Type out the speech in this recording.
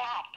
that.